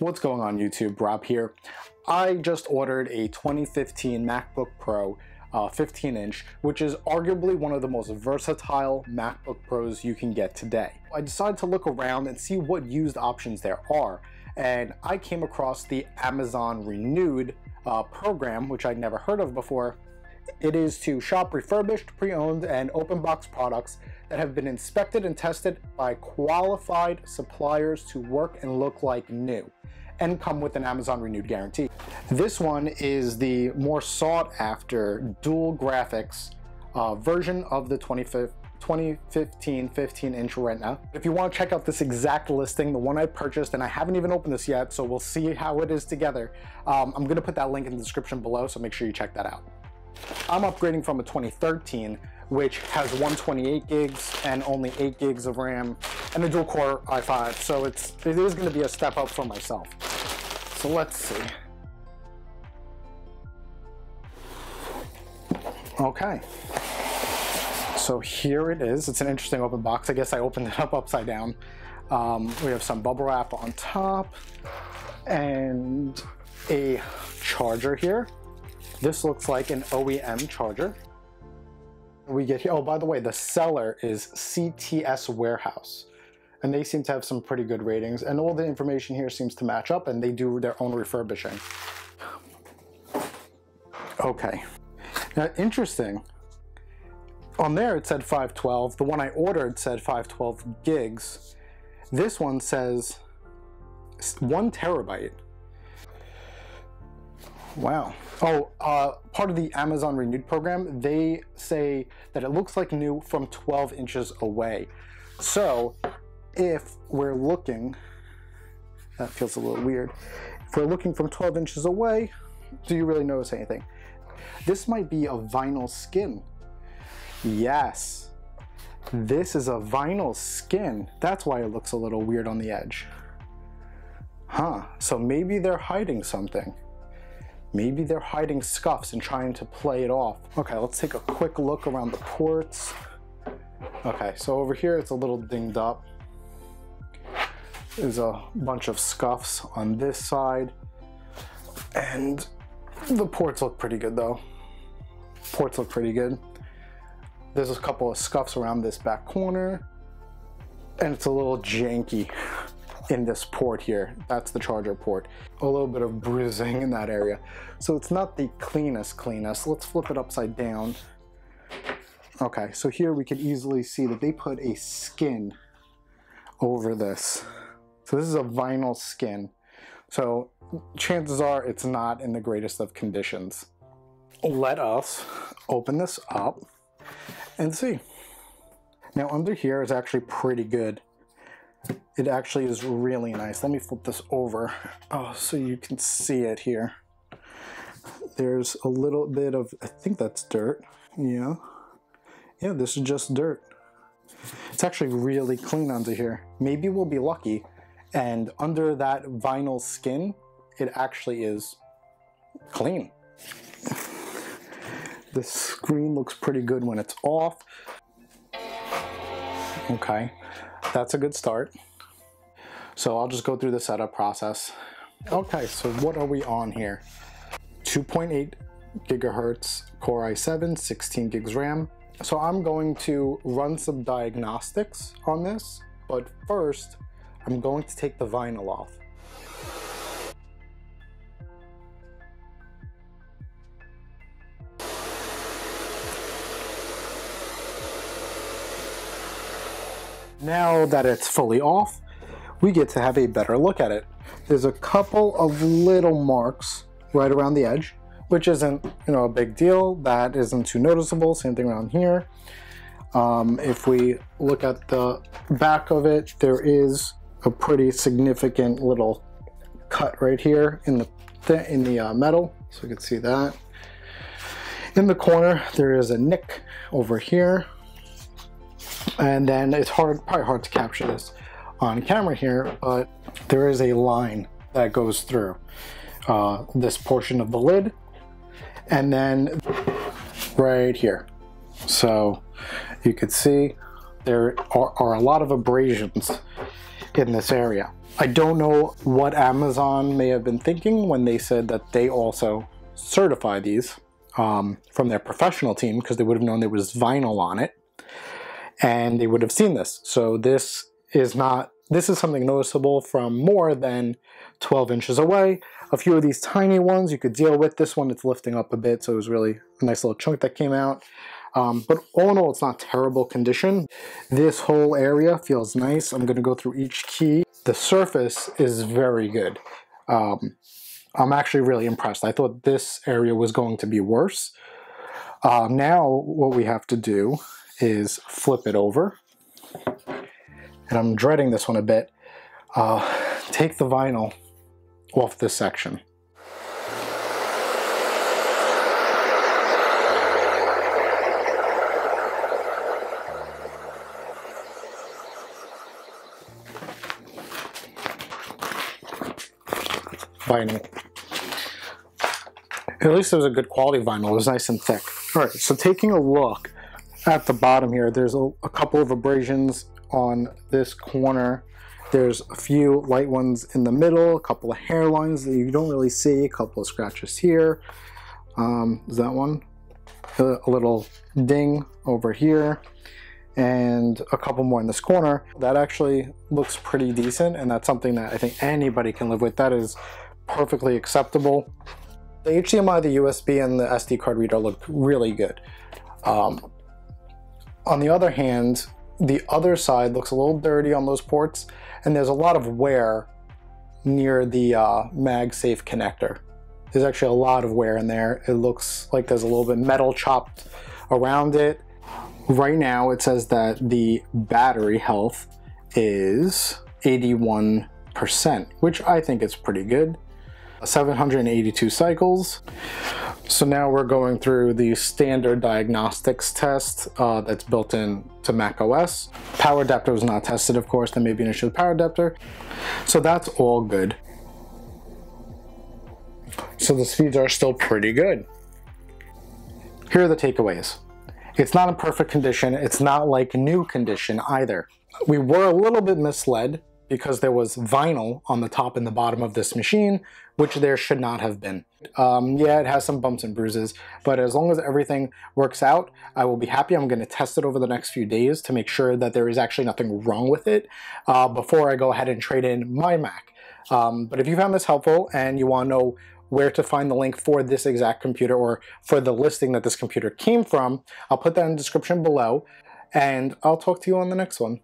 What's going on YouTube? Rob here. I just ordered a 2015 MacBook Pro uh, 15 inch, which is arguably one of the most versatile MacBook Pros you can get today. I decided to look around and see what used options there are, and I came across the Amazon Renewed uh, program, which I'd never heard of before. It is to shop refurbished, pre-owned, and open box products that have been inspected and tested by qualified suppliers to work and look like new and come with an Amazon Renewed guarantee. This one is the more sought after dual graphics uh, version of the 2015 15 inch Retina. If you want to check out this exact listing, the one I purchased, and I haven't even opened this yet, so we'll see how it is together. Um, I'm gonna put that link in the description below, so make sure you check that out. I'm upgrading from a 2013, which has 128 gigs and only 8 gigs of RAM and a dual core i5. So it's it is going to be a step up for myself. So let's see. Okay. So here it is. It's an interesting open box. I guess I opened it up upside down. Um, we have some bubble wrap on top and a charger here. This looks like an OEM charger. We get here, oh, by the way, the seller is CTS Warehouse. And they seem to have some pretty good ratings and all the information here seems to match up and they do their own refurbishing. Okay, now interesting. On there it said 512, the one I ordered said 512 gigs. This one says one terabyte. Wow. Oh, uh, part of the Amazon Renewed program, they say that it looks like new from 12 inches away. So if we're looking, that feels a little weird. If we're looking from 12 inches away, do you really notice anything? This might be a vinyl skin. Yes, this is a vinyl skin. That's why it looks a little weird on the edge. Huh, so maybe they're hiding something. Maybe they're hiding scuffs and trying to play it off. Okay, let's take a quick look around the ports. Okay, so over here it's a little dinged up. There's a bunch of scuffs on this side. And the ports look pretty good though. Ports look pretty good. There's a couple of scuffs around this back corner. And it's a little janky in this port here. That's the charger port. A little bit of bruising in that area. So it's not the cleanest cleanest. Let's flip it upside down. Okay, so here we can easily see that they put a skin over this. So this is a vinyl skin. So chances are it's not in the greatest of conditions. Let us open this up and see. Now under here is actually pretty good. It actually is really nice. Let me flip this over oh, so you can see it here. There's a little bit of, I think that's dirt. Yeah. Yeah, this is just dirt. It's actually really clean under here. Maybe we'll be lucky and under that vinyl skin, it actually is clean. The screen looks pretty good when it's off. Okay, that's a good start. So I'll just go through the setup process. Okay, so what are we on here? 2.8 gigahertz Core i7, 16 gigs RAM. So I'm going to run some diagnostics on this, but first I'm going to take the vinyl off. Now that it's fully off, we get to have a better look at it. There's a couple of little marks right around the edge, which isn't you know a big deal. That isn't too noticeable. Same thing around here. Um, if we look at the back of it, there is a pretty significant little cut right here in the in the uh, metal, so you can see that. In the corner, there is a nick over here, and then it's hard, probably hard to capture this on camera here, but there is a line that goes through uh, this portion of the lid and then right here. So you can see there are, are a lot of abrasions in this area. I don't know what Amazon may have been thinking when they said that they also certify these um, from their professional team because they would have known there was vinyl on it and they would have seen this. So this is not, this is something noticeable from more than 12 inches away. A few of these tiny ones you could deal with. This one it's lifting up a bit, so it was really a nice little chunk that came out. Um, but all in all, it's not terrible condition. This whole area feels nice. I'm gonna go through each key. The surface is very good. Um, I'm actually really impressed. I thought this area was going to be worse. Uh, now what we have to do is flip it over. And I'm dreading this one a bit. Uh, take the vinyl off this section. Vinyl. At least it was a good quality vinyl. It was nice and thick. All right, so taking a look at the bottom here, there's a, a couple of abrasions on this corner there's a few light ones in the middle, a couple of hairlines that you don't really see, a couple of scratches here. Um, is that one? A, little ding over here and a couple more in this corner. That actually looks pretty decent and that's something that I think anybody can live with. That is perfectly acceptable. The HDMI, the USB, and the SD card reader look really good. Um, on the other hand, the other side looks a little dirty on those ports and there's a lot of wear near the uh, MagSafe connector. There's actually a lot of wear in there. It looks like there's a little bit metal chopped around it. Right now it says that the battery health is 81%, which I think is pretty good. 782 cycles. So now we're going through the standard diagnostics test uh, that's built in to Mac OS. Power adapter was not tested, of course. There may be an issue with power adapter. So that's all good. So the speeds are still pretty good. Here are the takeaways. It's not in perfect condition. It's not like new condition either. We were a little bit misled because there was vinyl on the top and the bottom of this machine, which there should not have been. Um, yeah, it has some bumps and bruises, but as long as everything works out, I will be happy. I'm going to test it over the next few days to make sure that there is actually nothing wrong with it uh, before I go ahead and trade in my Mac. Um, but if you found this helpful and you want to know where to find the link for this exact computer or for the listing that this computer came from, I'll put that in the description below and I'll talk to you on the next one.